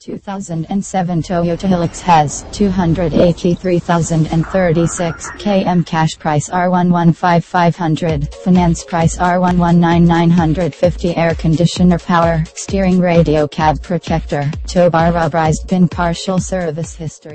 2007 Toyota Hilux has 283,036 km cash price R115500 finance price R119950 air conditioner power steering radio cab protector tow bar rubberized bin partial service history.